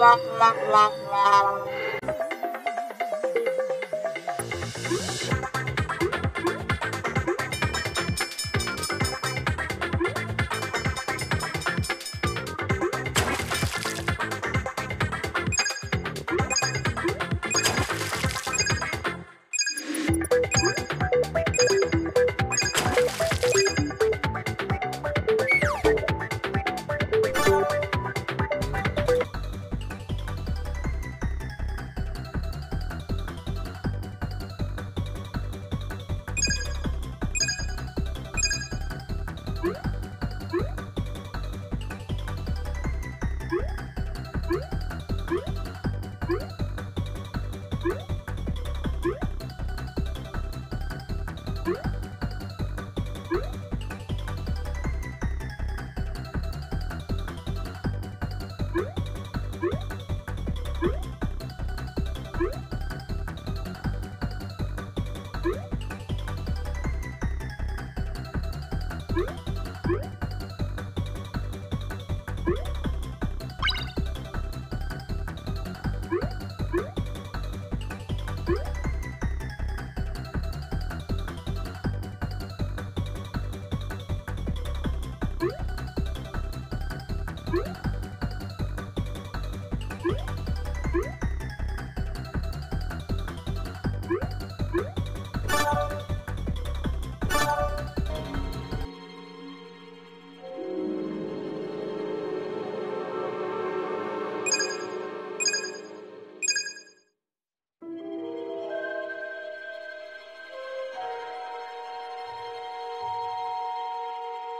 la la la la Woo!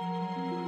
Música